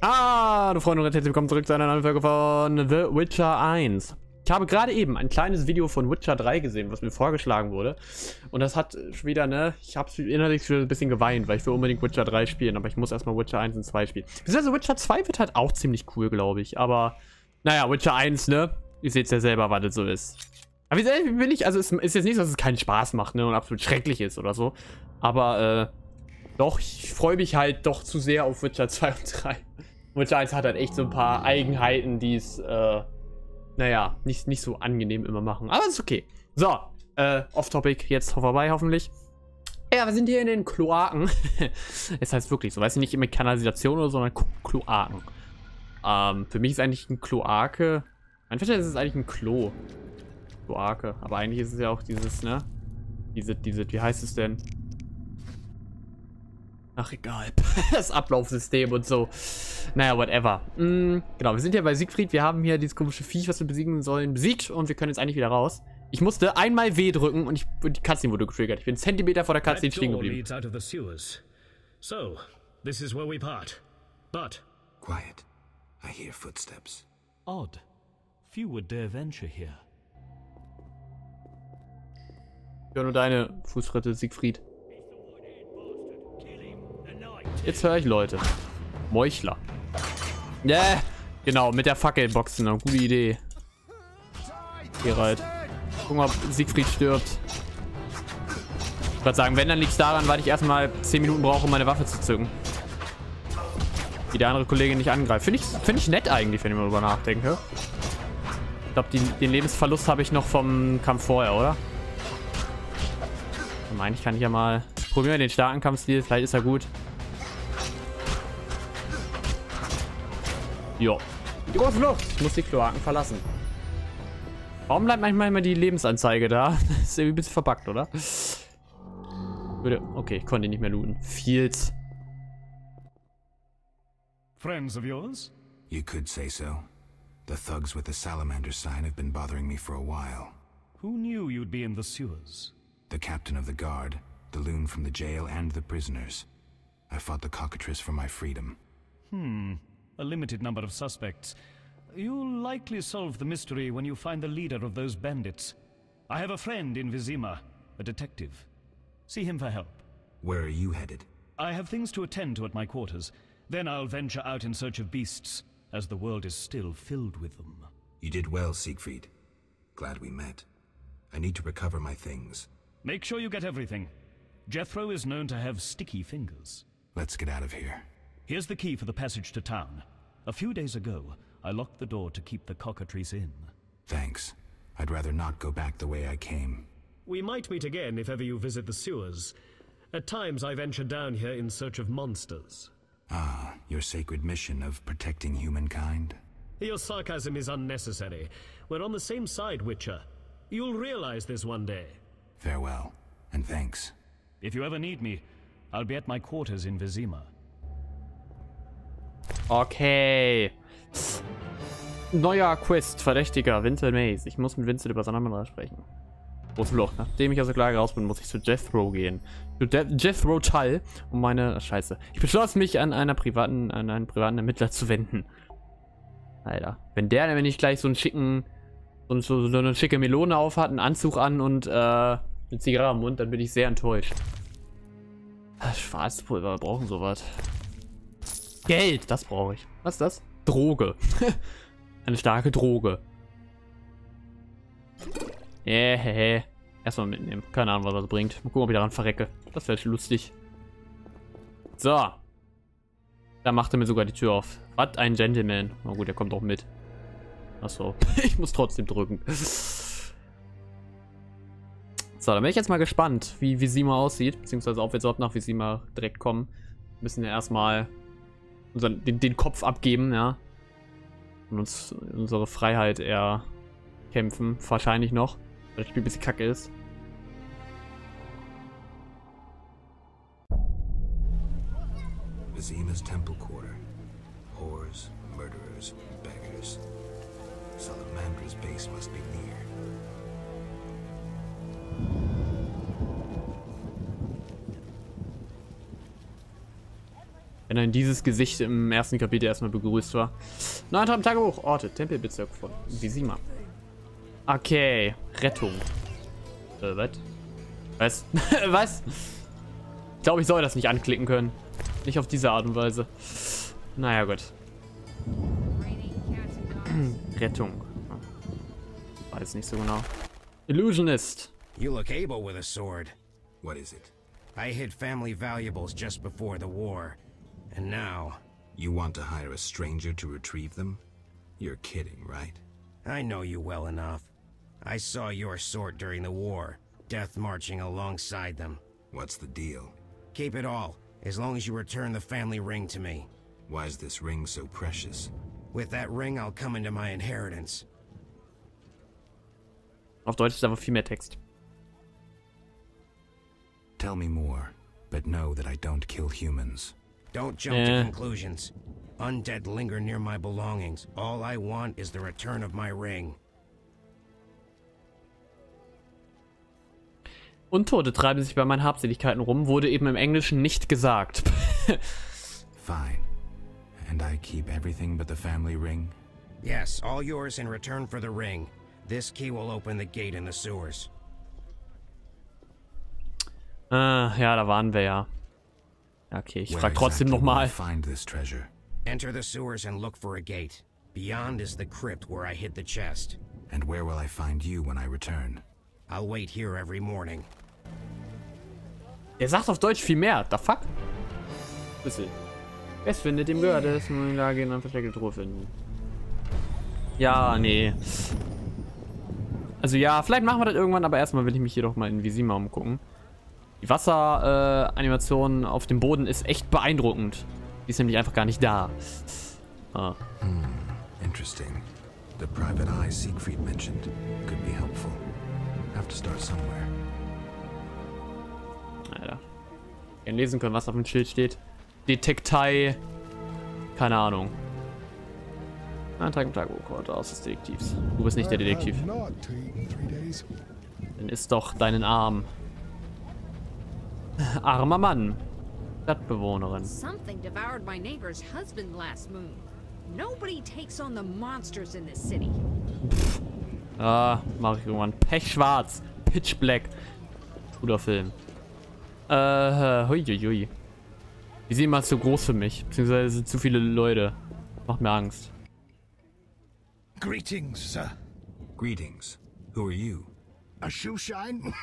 Ah, du Freunde und herzlich willkommen zurück zu einer neuen Folge von The Witcher 1. Ich habe gerade eben ein kleines Video von Witcher 3 gesehen, was mir vorgeschlagen wurde. Und das hat wieder, ne, ich habe innerlich schon ein bisschen geweint, weil ich will unbedingt Witcher 3 spielen, aber ich muss erstmal Witcher 1 und 2 spielen. Also Witcher 2 wird halt auch ziemlich cool, glaube ich. Aber, naja, Witcher 1, ne, ihr seht ja selber, was das so ist. Aber wie will ich, also es ist jetzt nicht so, dass es keinen Spaß macht, ne, und absolut schrecklich ist oder so. Aber, äh, doch, ich freue mich halt doch zu sehr auf Witcher 2 und 3. Witcher 1 hat halt echt so ein paar Eigenheiten, die es, äh, naja, nicht, nicht so angenehm immer machen. Aber ist okay. So, äh, off-topic jetzt vorbei hoffentlich. Ja, wir sind hier in den Kloaken. es heißt wirklich so, weißt du, nicht immer Kanalisation oder so, sondern Kloaken. Ähm, für mich ist eigentlich ein Kloake. Mein Verständnis ist eigentlich ein Klo. Kloake. Aber eigentlich ist es ja auch dieses, ne? Diese, diese, wie heißt es denn? Ach, egal. das Ablaufsystem und so. Naja, whatever. Mhm, genau, wir sind ja bei Siegfried. Wir haben hier dieses komische Viech, was wir besiegen sollen, besiegt. Und wir können jetzt eigentlich wieder raus. Ich musste einmal W drücken und, ich, und die Cutscene wurde getriggert. Ich bin Zentimeter vor der Cutscene stehen geblieben. So, this is where we part. But... Quiet. I hear footsteps. Odd. Few would dare venture here. Ja, nur deine Fußschritte, Siegfried. Jetzt höre ich Leute. Meuchler. Ja, yeah. genau, mit der Fackel boxen. Eine gute Idee. Geralt. Guck mal, ob Siegfried stirbt. Ich würde sagen, wenn, dann liegt es daran, weil ich erstmal 10 Minuten brauche, um meine Waffe zu zücken. Die der andere Kollege nicht angreift. Finde ich, find ich nett eigentlich, wenn ich mal drüber nachdenke. Ich glaube, den Lebensverlust habe ich noch vom Kampf vorher, oder? Ich meine, ich kann hier mal... Probieren wir den starken Kampfstil. Vielleicht ist er gut. Jo. Die große Luft. Ich muss die Kloaken verlassen. Warum bleibt manchmal immer die Lebensanzeige da? Das ist irgendwie ein bisschen verbuggt, oder? Würde. Okay, ich konnte ihn nicht mehr looten. Fields. Friends of yours? You could say so. The thugs with the salamander sign have been bothering me for a while. Who knew you'd be in the sewers? The captain of the guard, the loon from the jail, and the prisoners. I fought the cockatrice for my freedom. Hmm a limited number of suspects. You'll likely solve the mystery when you find the leader of those bandits. I have a friend in Vizima, a detective. See him for help. Where are you headed? I have things to attend to at my quarters. Then I'll venture out in search of beasts, as the world is still filled with them. You did well, Siegfried. Glad we met. I need to recover my things. Make sure you get everything. Jethro is known to have sticky fingers. Let's get out of here. Here's the key for the passage to town. A few days ago, I locked the door to keep the cockatrice in. Thanks. I'd rather not go back the way I came. We might meet again if ever you visit the sewers. At times I venture down here in search of monsters. Ah, your sacred mission of protecting humankind? Your sarcasm is unnecessary. We're on the same side, Witcher. You'll realize this one day. Farewell, and thanks. If you ever need me, I'll be at my quarters in Vizima. Okay. Neuer Quest, Verdächtiger, Vincent Maze. Ich muss mit Vincent über Sanamandra sprechen. Großes Loch. Nachdem ich also klar raus bin, muss ich zu Jethro gehen. Zu De Jethro Tull, um meine... Ach, scheiße. Ich beschloss mich an einer privaten, an einen privaten Ermittler zu wenden. Alter. Wenn der nämlich nicht gleich so einen schicken... So, so, so eine schicke Melone aufhat, einen Anzug an und äh, eine Zigarre am Mund, dann bin ich sehr enttäuscht. Schwarzpulver, wir brauchen sowas. Geld, das brauche ich. Was ist das? Droge. Eine starke Droge. Yeah, Erstmal mitnehmen. Keine Ahnung, was das bringt. Mal gucken, ob ich daran verrecke. Das wäre lustig. So. Da macht er mir sogar die Tür auf. Was ein Gentleman. Na gut, der kommt auch mit. Achso. ich muss trotzdem drücken. So, dann bin ich jetzt mal gespannt, wie Visima aussieht. Beziehungsweise ob wir überhaupt nach Visima direkt kommen. Wir müssen ja erstmal unseren, den, den Kopf abgeben, ja. Und uns unsere Freiheit eher kämpfen. Wahrscheinlich noch. Weil das Spiel ein bisschen kacke ist. Vizima's temple quarter. Whores, murderers, beggars. Salamandra's base must be Wenn dann dieses Gesicht im ersten Kapitel erstmal begrüßt war. Neunter Tagebuch. Orte, Tempelbezirk von Visima. Okay, Rettung. Äh, was? Was? was? Ich glaube, ich soll das nicht anklicken können. Nicht auf diese Art und Weise. Naja, gut. Rettung. Weiß nicht so genau. Illusionist. You look able with a sword. What is it? I hid family valuables just before the war. And now... You want to hire a stranger to retrieve them? You're kidding, right? I know you well enough. I saw your sort during the war, death marching alongside them. What's the deal? Keep it all, as long as you return the family ring to me. Why is this ring so precious? With that ring, I'll come into my inheritance. Auf Deutsch ist aber viel mehr Text. Tell me more, but know that I don't kill humans. Don't jump Eh. to conclusions. Undead linger near my belongings. All I want is the return of my ring. Untote treiben sich bei meinen Habseligkeiten rum, wurde eben im Englischen nicht gesagt. Fine. And I keep everything but the family ring? Yes, all yours in return for the ring. This key will open the gate in the sewers. ah, ja, da waren wir ja. Okay, ich Where frag trotzdem nochmal. Enter the sewers and look for a gate. Beyond is the crypt where I hid the chest. And where will I find you when I return? I'll wait here every morning. Er sagt auf Deutsch viel mehr. The fuck? Schlüssel. Es findet ihm gehört es. Nur da gehen und versteckte Truhe finden. Ja, nee. Also ja, vielleicht machen wir das irgendwann, aber erstmal will ich mich hier doch mal in Visima umgucken. Die Wasseranimation äh, auf dem Boden ist echt beeindruckend. Die ist nämlich einfach gar nicht da. Ah. Interesting. The private eye Siegfried mentioned could be helpful. Have to start somewhere. Alter. Gerne lesen können, was auf dem Schild steht. Detektei. Keine Ahnung. Ein Tag im Tagebuch aus des Detektivs. Du bist nicht der Detektiv. Dann isst doch deinen Arm. Armer Mann. Stadtbewohnerin. Something devoured my neighbor's husband last moon. Nobody takes on the monsters in this city. Ah, mach ich irgendwann. Pechschwarz. Pitch Black. Guter Film. Äh, huiuiui. Die sind mal zu groß für mich. Beziehungsweise sind zu viele Leute. Macht mir Angst. Greetings, sir. Greetings. Who are you? A shoe shine?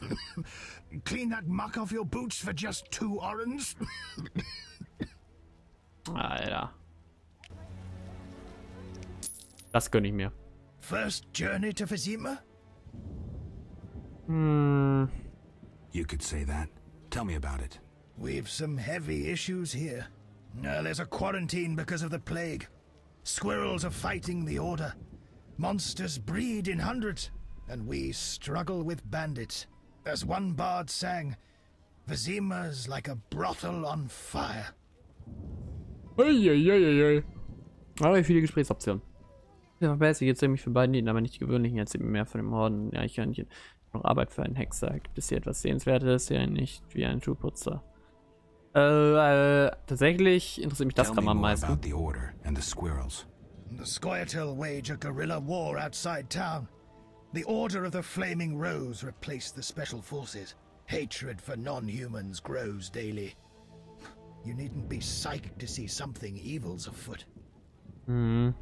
Clean that muck off your boots for just two orens? Alter. Das gönn ich mir. First journey to Vizima? Hm. You could say that. Tell me about it. We've some heavy issues here. Uh, there's a quarantine because of the plague. Squirrels are fighting the Order. Monsters breed in hundreds, and we struggle with bandits. As one bard sang, Vizima's like a brothel on fire. Uiuiuiui. Aber viele Gesprächsoptionen. Ja, basic, jetzt mich für beiden Lieden, aber nicht die gewöhnlichen. Erzählt mir mehr von dem Horden. Ja, ich kann nicht noch Arbeit für einen Hexer. Gibt es hier etwas Sehenswertes? Ja, nicht wie ein Schuhputzer. Äh, äh, tatsächlich interessiert mich das Tell gerade me am more meisten. about the Order and the squirrels. The Scoia'tael wage a guerrilla war outside town. The Order of the Flaming Rose replaced the Special Forces. Hatred for non-humans grows daily. You needn't be psychic to see something evil's afoot. Mhm.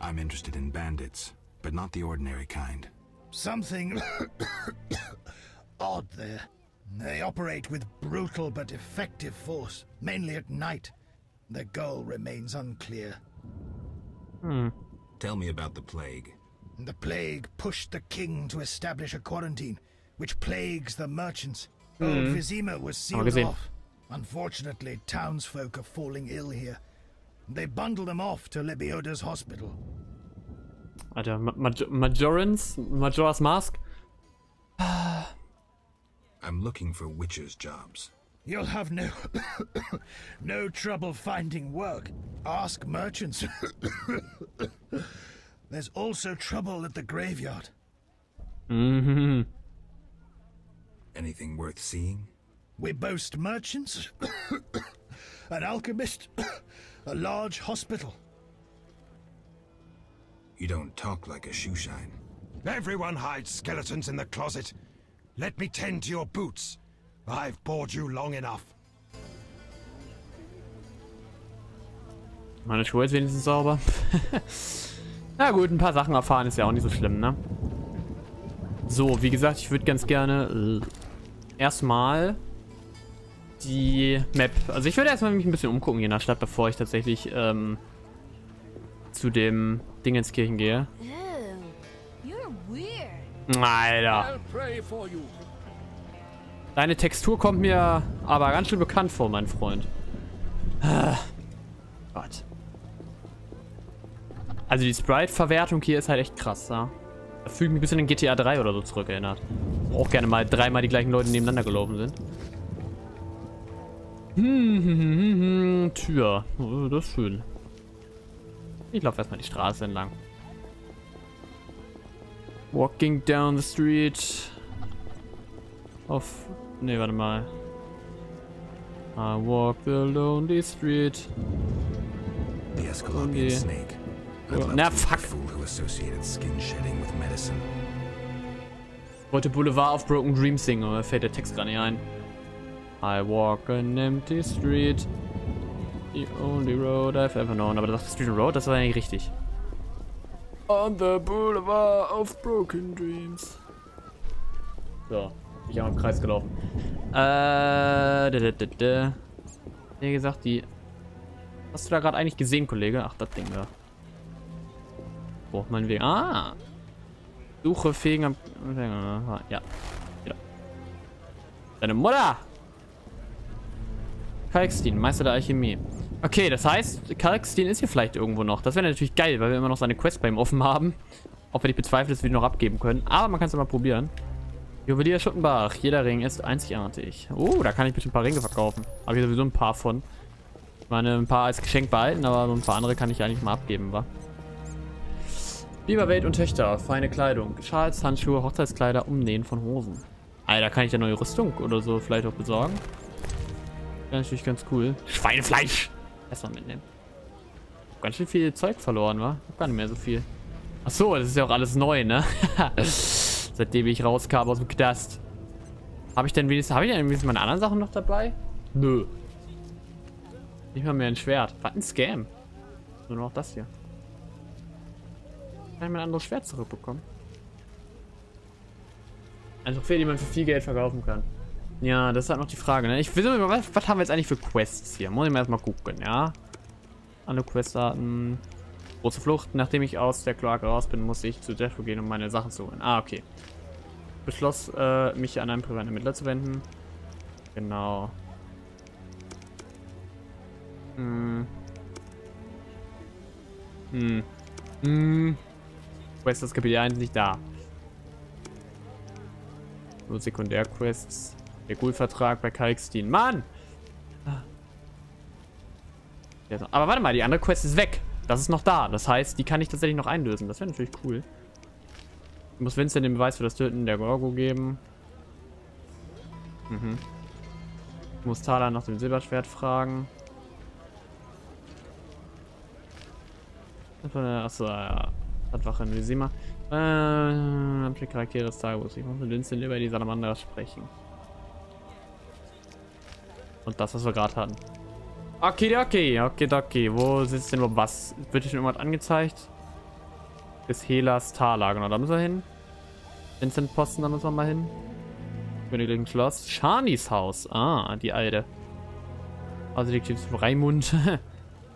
I'm interested in bandits, but not the ordinary kind. Something odd there. They operate with brutal but effective force, mainly at night. Their goal remains unclear. Hmm. Tell me about the plague. The plague pushed the king to establish a quarantine, which plagues the merchants. Old hmm. Vizima was oh, sealed gesehen. off. Unfortunately, townsfolk are falling ill here. They bundle them off to Lebioda's hospital. Alter, Ma Maj Majorans? Majora's Mask? I'm looking for witcher's jobs. You'll have no no trouble finding work. Ask merchants. There's also trouble at the graveyard. Mm-hmm. Anything worth seeing? We boast merchants, an alchemist, a large hospital. You don't talk like a shoeshine. Everyone hides skeletons in the closet. Let me tend to your boots. I've bored you long enough. Meine Schuhe ist wenigstens sauber. Na gut, ein paar Sachen erfahren ist ja auch nicht so schlimm, ne? So, wie gesagt, ich würde ganz gerne äh, erstmal die Map. Also ich würde erstmal mich ein bisschen umgucken hier in der Stadt, bevor ich tatsächlich ähm, zu dem Dingenskirchen gehe. Alter. Deine Textur kommt mir aber ganz schön bekannt vor, mein Freund. Ah. Gott. Also die Sprite-Verwertung hier ist halt echt krass, ja. Da fühlt mich ein bisschen an GTA 3 oder so zurückerinnert. Wo auch gerne mal dreimal die gleichen Leute nebeneinander gelaufen sind. Hm, hm, hm, hm, hm Tür. Das ist schön. Ich laufe erstmal die Straße entlang. Walking down the street. Auf. Ne, warte mal. I walk the lonely street. The Escalopian snake. Na, fuck. Wollte Boulevard auf Broken Dreams singen, aber fällt der Text gar nicht ein. I walk an empty street. The only road I've ever known. Aber das Street and Road, das war ja nicht richtig. On the Boulevard of Broken Dreams. So, ich habe im Kreis gelaufen. Äh, da, da, da, da. Wie gesagt, die. Hast du da gerade eigentlich gesehen, Kollege? Ach, das Ding da. Wo mein Weg? Ah! Suche Fegen am. Ja. ja. Deine Mutter! Kalkstein, Meister der Alchemie. Okay, das heißt, Kalkstein ist hier vielleicht irgendwo noch. Das wäre natürlich geil, weil wir immer noch seine Quest bei ihm offen haben. Auch wenn ich bezweifle, dass wir die noch abgeben können. Aber man kann es mal probieren. Juwelier Schuttenbach. Jeder Ring ist einzigartig. Oh, da kann ich bestimmt ein paar Ringe verkaufen. Habe ich sowieso ein paar von. Ich meine, ein paar als Geschenk behalten, aber so ein paar andere kann ich eigentlich mal abgeben, wa? Biberwelt und Töchter. Feine Kleidung. Schals, Handschuhe, Hochzeitskleider, Umnähen von Hosen. Alter, kann ich da neue Rüstung oder so vielleicht auch besorgen? Wäre natürlich ganz cool. Schweinefleisch! Erstmal mitnehmen. Ganz schön viel Zeug verloren, wa? Hab gar nicht mehr so viel. Achso, das ist ja auch alles neu, ne? Seitdem ich rauskam aus dem Knast. Habe ich denn wenigstens, habe ich denn wenigstens meine anderen Sachen noch dabei? Nö. Nicht mal mehr ein Schwert. Was ein Scam. Nur noch das hier. Kann ich mein anderes Schwert zurückbekommen? Eine Trophäe, die man für viel Geld verkaufen kann. Ja, das ist halt noch die Frage, ne? Ich will immer, was, was haben wir jetzt eigentlich für Quests hier? Muss ich mal erstmal gucken, ja? Alle Questarten. Große Flucht. Nachdem ich aus der Kloake raus bin, muss ich zu Jeffro gehen, um meine Sachen zu holen. Ah, okay. Beschloss, äh, mich an einen privaten Ermittler zu wenden. Genau. Hm. Hm. Hm. Quest das Kapitel 1 nicht da. Nur Sekundärquests. Der Ghoul-Vertrag bei Kalkstein. Mann! Aber warte mal, die andere Quest ist weg. Das ist noch da. Das heißt, die kann ich tatsächlich noch einlösen. Das wäre natürlich cool. Ich muss Vincent den Beweis für das Töten der Gorgo geben. Mhm. Ich muss Thala nach dem Silberschwert fragen. Achso, ja. Stadtwache in Visima. Äh, Charaktere des Tages. Ich muss mit Vincent über die Salamander sprechen. Und das, was wir gerade hatten. Okay, okay. Wo sitzt denn überhaupt was? Wird hier schon irgendwas angezeigt? Bis Helas Tallager. Genau, da müssen wir hin. Vincent Posten, da müssen wir mal hin. Königlichen Schloss. Shanis Haus. Ah, die alte. Also die Raimund.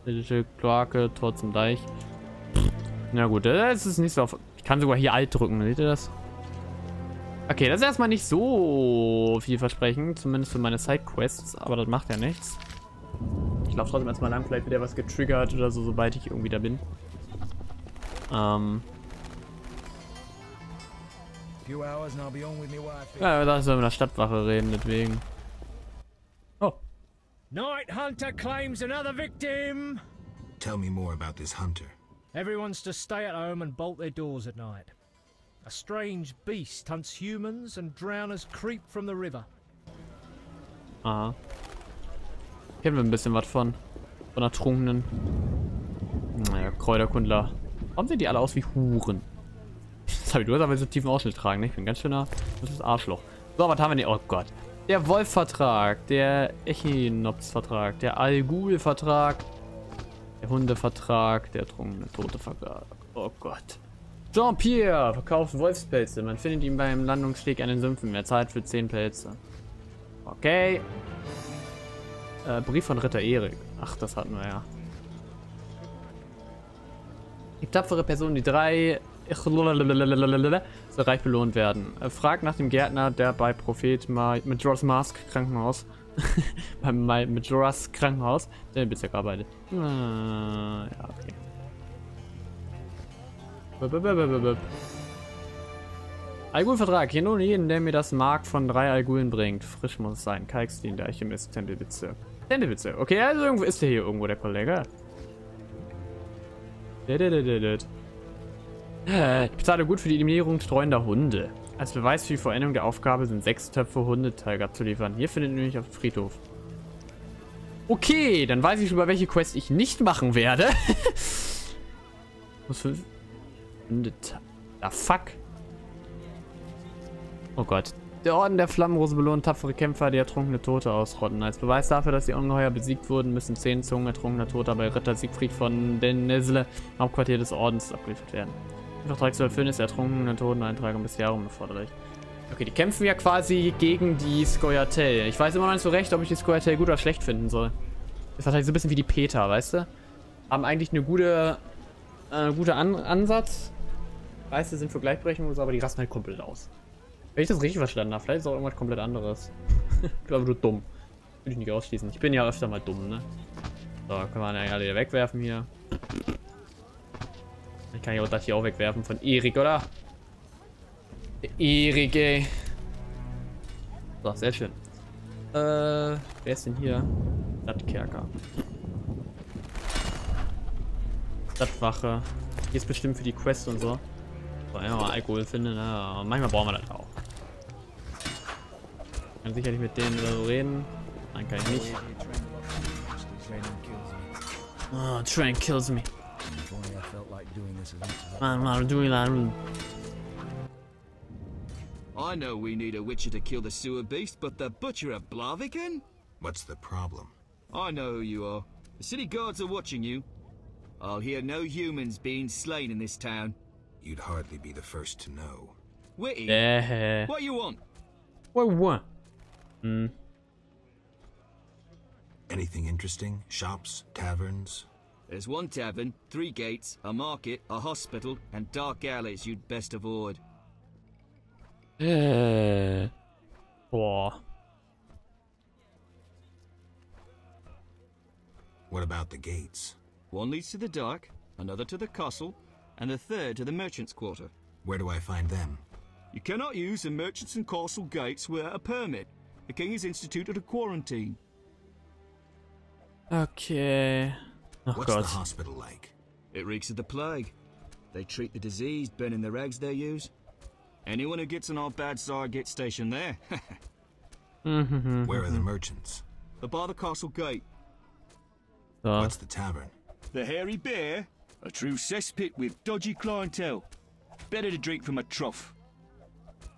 Kloake, Tor zum Deich. Na gut, das ist nicht so auf... Ich kann sogar hier alt drücken, seht ihr das? Okay, das ist erstmal nicht so vielversprechend, zumindest für meine Sidequests, aber das macht ja nichts. Ich laufe trotzdem erstmal lang, vielleicht wird ja was getriggert oder so, sobald ich irgendwie da bin. Ähm... Ja, da sollen wir mit der Stadtwache reden, deswegen. Oh. Night Hunter claims another victim! Tell me more about this hunter. Everyone's to stay at home and bolt their doors at night. A strange beast hunts humans and drowners creep from the river. Aha. Kennen wir ein bisschen was von. Von Ertrunkenen. Naja, Kräuterkundler. Warum sehen die alle aus wie Huren? Das habe ich nur, weil so tiefen Ausschnitt tragen, ne? Ich bin ganz schöner. Das ist Arschloch. So, was haben wir denn? Oh Gott. Der Wolf-Vertrag, der Echinops-Vertrag, der Algul-Vertrag, der Hunde-Vertrag, der trunkene Tote-Vertrag. Oh Gott. Jean-Pierre verkauft Wolfspelze. Man findet ihn beim Landungssteg an den Sümpfen. Er zahlt für 10 Pelze. Okay. Äh, Brief von Ritter Erik. Ach, das hatten wir ja. Die tapfere Person, die drei soll reich belohnt werden. Äh, fragt nach dem Gärtner, der bei Prophet Majora's Mask Krankenhaus beim Majora's Krankenhaus der Bezirk arbeitet. Ah, ja, okay. Algul-Vertrag. Hier nur jeden, der mir das Mark von drei Algulen bringt. Frisch muss es sein. Kalkstein, der Alchemist, Tempelbezirk. Tempelbezirk. Okay, also irgendwo ist der hier irgendwo, der Kollege. Ich bezahle gut für die Eliminierung streuender Hunde. Als Beweis für die Vollendung der Aufgabe sind sechs Töpfe Hundeteig abzuliefern. Hier findet ihr mich auf dem Friedhof. Okay, dann weiß ich schon, welche Quest ich nicht machen werde. Was für... Hundeteig... Ah, fuck. Oh Gott. Der Orden der Flammenrose belohnt tapfere Kämpfer, die ertrunkene Tote ausrotten. Als Beweis dafür, dass die Ungeheuer besiegt wurden, müssen zehn Zungen ertrunkener Toter bei Ritter Siegfried von Denesle, Hauptquartier des Ordens, abgeliefert werden. Vertrag zu erfüllen ist ertrunkene Toteneintragung bis Jahren erforderlich. Okay, die kämpfen ja quasi gegen die Skoyatel. Ich weiß immer noch nicht so recht, ob ich die Skoyatel gut oder schlecht finden soll. Das ist halt so ein bisschen wie die Peter, weißt du? Haben eigentlich eine gute, äh, gute An Ansatz. Weißt du, sind für Gleichberechtigung, aber die rasten halt komplett aus. Wenn ich das richtig verstanden habe, vielleicht ist auch irgendwas komplett anderes. ich glaube, du dumm. Will ich nicht ausschließen. Ich bin ja öfter mal dumm, ne? So, können wir alle wegwerfen hier. Ich kann ja auch das hier auch wegwerfen von Erik, oder? Erik, ey. So, sehr schön. Äh, wer ist denn hier? Stadtkerker. Stadtwache. Hier ist bestimmt für die Quest und so. Wenn wir mal Alkohol finden, ne? manchmal brauchen wir das auch kann sicherlich mit denen so reden. Nein, kann ich nicht. Oh, train kills me. Man, man, doing that. I know we need a witcher to kill the sewer beast, but the butcher of Blaviken? What's the problem? I know who you are. The city guards are watching you. I'll hear no humans being slain in this town. You'd hardly be the first to know. Witty, Uh, what you want? what, what? Hmm. Anything interesting? Shops? Taverns? There's one tavern, three gates, a market, a hospital, and dark alleys you'd best avoid. Boah. What about the gates? One leads to the dark, another to the castle, and the third to the merchant's quarter. Where do I find them? You cannot use the merchants and castle gates without a permit. The king has instituted a quarantine. Okay. Oh What's the hospital like? It reeks of the plague. They treat the diseased, burning the rags they use. Anyone who gets an our bad side gets stationed there. Mhm. Where are the merchants? They're the castle gate. So. What's the tavern? The Hairy Bear? A true cesspit with dodgy clientele. Better to drink from a trough.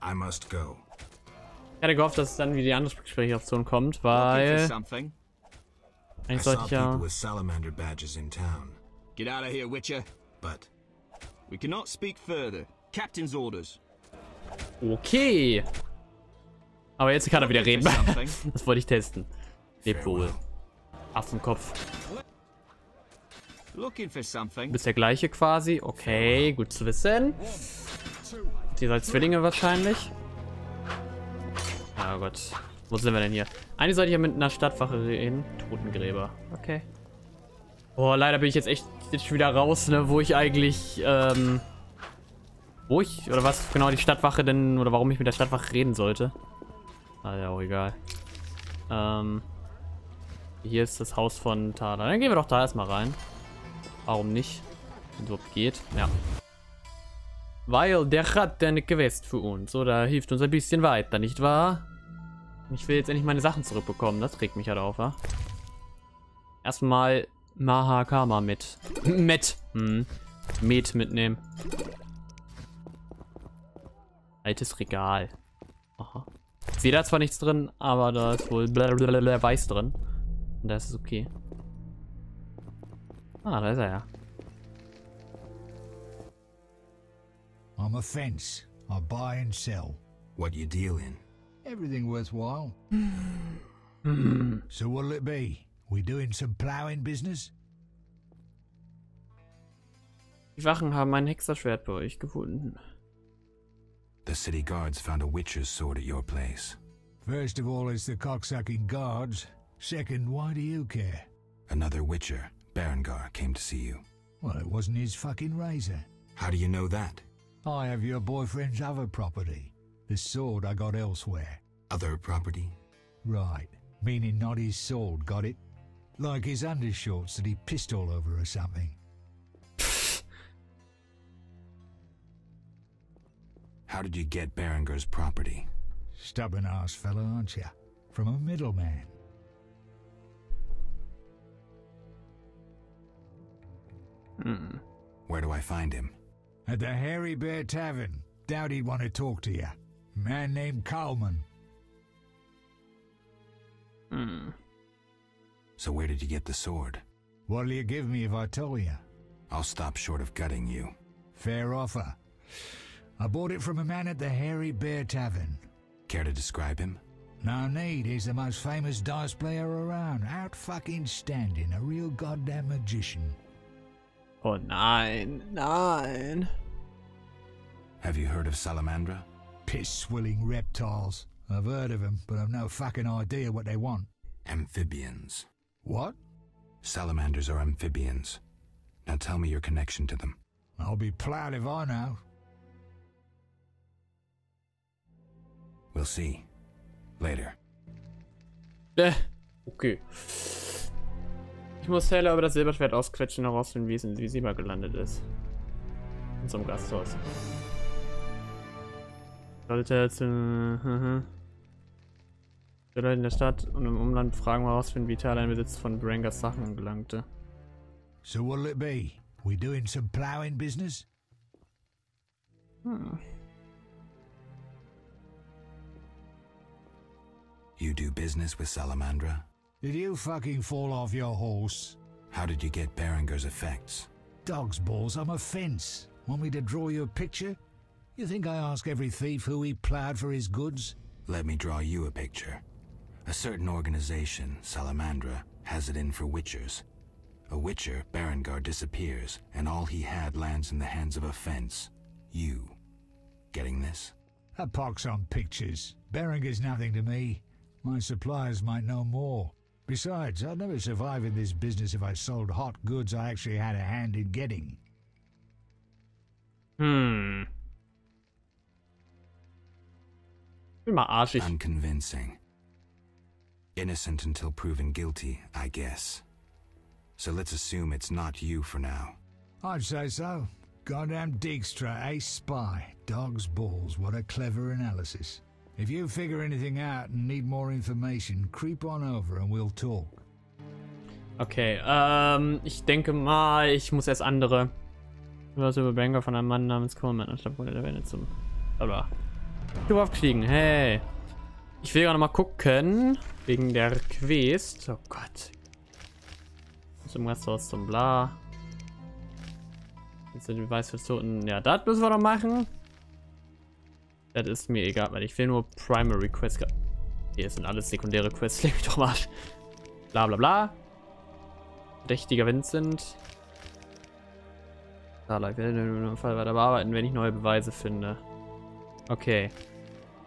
I must go. Ich hatte gehofft, dass es dann wie die andere Sprechoption kommt, Looking weil something. I eigentlich saw sollte ich people ja. with salamander badges in town, Get out of here, Witcher. but We cannot speak further. Captain's orders. Okay. Aber jetzt kann er wieder reden. Das wollte ich testen. Lebt wohl. Affenkopf. Looking for Du something. bist der gleiche quasi. Okay, gut zu wissen. Ihr seid Zwillinge wahrscheinlich. Ja Gott. Wo sind wir denn hier? Eigentlich sollte ich ja mit einer Stadtwache reden. Totengräber. Okay. Boah, leider bin ich jetzt echt jetzt schon wieder raus, ne, wo ich eigentlich, ähm, wo ich, oder was genau die Stadtwache denn, oder warum ich mit der Stadtwache reden sollte. Ah, ja, auch egal. Ähm, hier ist das Haus von Tada. Dann gehen wir doch da erstmal rein. Warum nicht? Wenn es überhaupt geht. Ja. Weil der hat eine Quest für uns. Oder hilft uns ein bisschen weiter, nicht wahr? Ich will jetzt endlich meine Sachen zurückbekommen. Das regt mich halt auf, wa? Erstmal Mahakama mit. Met. Hm. Met mitnehmen. Altes Regal. Aha. Ich sehe da zwar nichts drin, aber da ist wohl blablabla weiß drin. Und das ist okay. Ah, da ist er ja. I'm a fence. I buy and sell. What you deal in? Everything worthwhile. so what'll it be? We doing some ploughing business? Die Wachen haben ein Hexerschwert bei euch gefunden. The city guards found a witcher's sword at your place. First of all, it's the cocksucking guards. Second, why do you care? Another witcher, Berengar, came to see you. Well, it wasn't his fucking razor. How do you know that? I have your boyfriend's other property. The sword I got elsewhere. Other property? Right. Meaning not his sword, got it? Like his undershorts that he pissed all over or something. How did you get Berengar's property? Stubborn ass fellow, aren't you? From a middleman. Hm. Where do I find him? At the Hairy Bear Tavern. Doubt he'd want to talk to you. Man named Coleman. Hm. So where did you get the sword? What'll you give me if I tell you? I'll stop short of gutting you. Fair offer. I bought it from a man at the Hairy Bear Tavern. Care to describe him? No need, he's the most famous dice player around. Out fucking standing, a real goddamn magician. Oh nein, nein. Have you heard of Salamandra? Piss-swilling reptiles. I've heard of them, but I've no fucking idea what they want. Amphibians. What? Salamanders are amphibians. Now tell me your connection to them. I'll be proud if I know. We'll see. Later. Äh, okay. Ich muss Taylor über das Silberschwert ausquetschen um und herausfinden, wie es in Sima gelandet ist. In so einem Gasthaus. Sollte jetzt in, äh, mhm. Die Leute in der Stadt und im Umland fragen, herausfinden, wie Taylor in Besitz von Brangers Sachen gelangte. So what'll it be? We doing some ploughing business? Hm. You do business with Salamandra? Did you fucking fall off your horse? How did you get Berenger's effects? Dog's balls, I'm a fence. Want me to draw you a picture? You think I ask every thief who he ploughed for his goods? Let me draw you a picture. A certain organization, Salamandra, has it in for witchers. A witcher, Berengar disappears, and all he had lands in the hands of a fence. You. Getting this? A pox on pictures. Berengar's nothing to me. My suppliers might know more. Besides, I'd never survive in this business if I sold hot goods I actually had a hand in getting. Hm. Bin mal arschig. Unconvincing. Innocent until proven guilty, I guess. So let's assume it's not you for now. I'd say so. Goddamn Dijkstra, ace spy. Dog's balls, what a clever analysis. If you figure anything out and need more information, creep on over and we'll talk. Okay, ähm, ich denke mal, ich muss erst andere. Was über Banger von einem Mann namens Coleman. Ich glaube, der Wende zum. Ich bin aufgestiegen, hey. Ich will gerade mal gucken. Wegen der Quest. Oh Gott. Zum Gasthaus zum Bla. Jetzt sind die Toten. Ja, das müssen wir doch machen. Das ist mir egal, weil ich will nur Primary Quests. Hier sind alles sekundäre Quests, leg mich doch mal. Bla bla bla. Verdächtiger Vincent. Da, ich werde dem Fall weiter bearbeiten, wenn ich neue Beweise finde. Okay.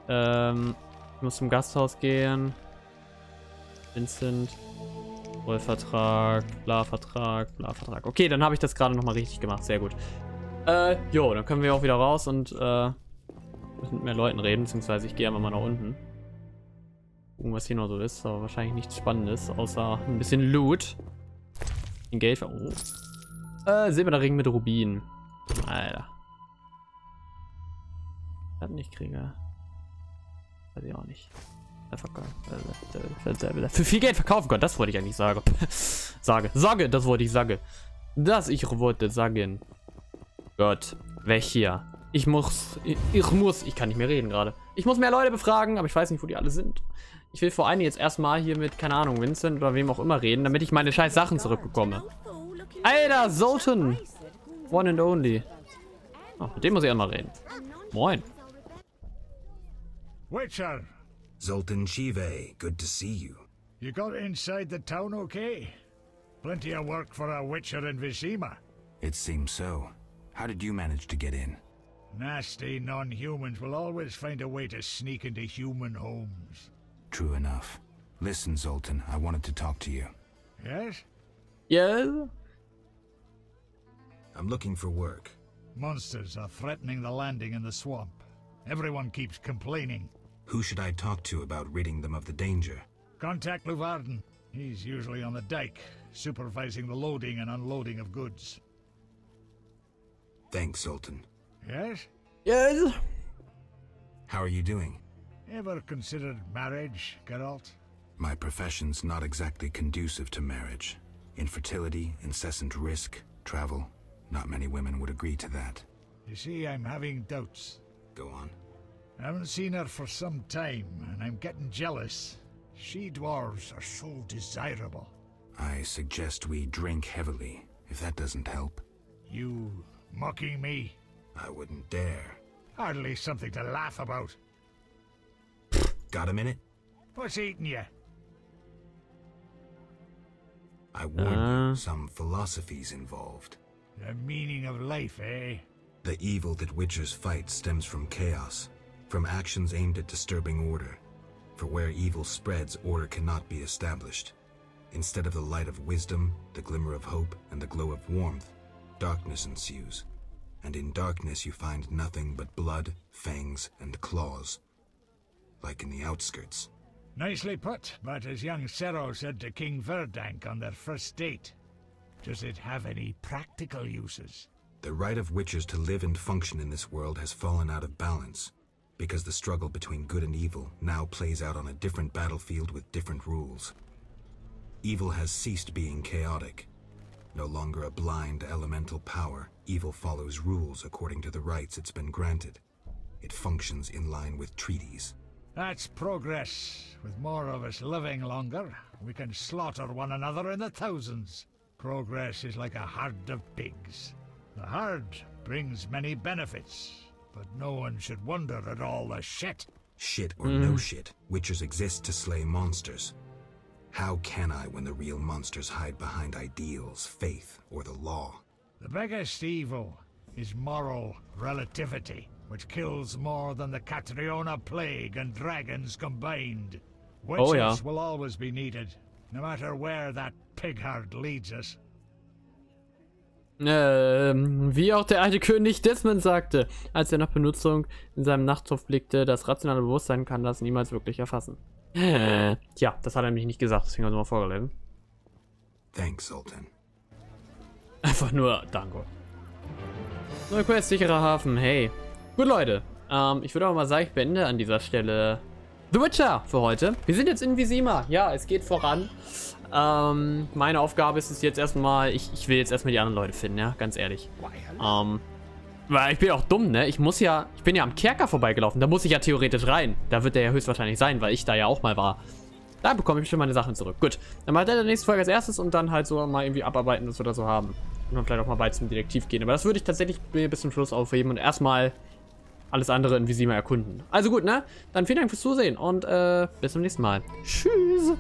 Ähm, muss zum Gasthaus gehen. Vincent. Rollvertrag, Bla-Vertrag, Bla-Vertrag. Okay, dann habe ich das gerade nochmal richtig gemacht. Sehr gut. Äh, jo, dann können wir auch wieder raus und, äh, mit mehr Leuten reden, beziehungsweise ich gehe einfach mal nach unten. Gucken, was hier noch so ist, aber wahrscheinlich nichts Spannendes, außer ein bisschen Loot. Ein Geld. Oh. Äh, silberner Ring mit Rubin. Alter. Das nicht kriege. Weiß ich auch nicht. Für viel Geld verkaufen Gott, das wollte ich eigentlich sagen. sage, sage, das wollte ich sagen. Das ich wollte sagen. Gott, weg hier. Ich muss, ich, ich muss, ich kann nicht mehr reden gerade. Ich muss mehr Leute befragen, aber ich weiß nicht, wo die alle sind. Ich will vor allem jetzt erstmal hier mit, keine Ahnung, Vincent oder wem auch immer reden, damit ich meine scheiß Sachen zurückbekomme. Alter, Sultan! One and only. Oh, mit dem muss ich einmal reden. Moin. Witcher, Zoltan Chive, good to see you. you got inside the town okay? Plenty of work for a Witcher in Vizima. It seems so. How did you manage to get in? Nasty non-humans will always find a way to sneak into human homes. True enough. Listen, Zoltan, I wanted to talk to you. Yes? Yeah? I'm looking for work. Monsters are threatening the landing in the swamp. Everyone keeps complaining. Who should I talk to about ridding them of the danger? Contact Luvarden. He's usually on the dike, supervising the loading and unloading of goods. Thanks, Sultan. Yes? Yes? How are you doing? Ever considered marriage, Geralt? My profession's not exactly conducive to marriage. Infertility, incessant risk, travel. Not many women would agree to that. You see, I'm having doubts. Go on. I haven't seen her for some time, and I'm getting jealous. She dwarves are so desirable. I suggest we drink heavily, if that doesn't help. You mocking me? I wouldn't dare. Hardly something to laugh about. Got a minute? What's eating you? I warn Uh. you, some philosophies involved. The meaning of life, eh? The evil that witchers fight stems from chaos, from actions aimed at disturbing order. For where evil spreads, order cannot be established. Instead of the light of wisdom, the glimmer of hope, and the glow of warmth, darkness ensues. And in darkness you find nothing but blood, fangs, and claws. Like in the outskirts. Nicely put, but as young Sero said to King Verdank on their first date, does it have any practical uses? The right of witches to live and function in this world has fallen out of balance, because the struggle between good and evil now plays out on a different battlefield with different rules. Evil has ceased being chaotic. No longer a blind elemental power, evil follows rules according to the rights it's been granted. It functions in line with treaties. That's progress. With more of us living longer, we can slaughter one another in the thousands. Progress is like a herd of pigs. The herd brings many benefits, but no one should wonder at all the shit. Shit or no mm. shit, witchers exist to slay monsters. How can I when the real monsters hide behind ideals, faith, or the law? The biggest evil is moral relativity, which kills more than the Catriona plague and dragons combined. Witches Oh, yeah. will always be needed, no matter where that pig herd leads us. Ähm, wie auch der alte König Desmond sagte, als er nach Benutzung in seinem Nachttopf blickte, das rationale Bewusstsein kann das niemals wirklich erfassen. Äh, tja, das hat er nämlich nicht gesagt, deswegen habe ich mal vorgelesen. Thanks, Sultan. Einfach nur Danke. Neue Quest, sicherer Hafen, hey. Gut, Leute. Ähm, ich würde aber mal sagen, ich beende an dieser Stelle The Witcher für heute. Wir sind jetzt in Visima. Ja, es geht voran. Ähm, meine Aufgabe ist es jetzt erstmal, ich, ich will jetzt erstmal die anderen Leute finden, ja, ganz ehrlich. Ähm, weil ich bin auch dumm, ne? Ich muss ja, ich bin ja am Kerker vorbeigelaufen, da muss ich ja theoretisch rein. Da wird der ja höchstwahrscheinlich sein, weil ich da ja auch mal war. Da bekomme ich schon meine Sachen zurück. Gut, dann macht er in der nächsten Folge als erstes und dann halt so mal irgendwie abarbeiten, dass wir das so haben. Und dann vielleicht auch mal bald zum Detektiv gehen. Aber das würde ich tatsächlich mir bis zum Schluss aufheben und erstmal alles andere in Visima erkunden. Also gut, ne? Dann vielen Dank fürs Zusehen und äh, bis zum nächsten Mal. Tschüss!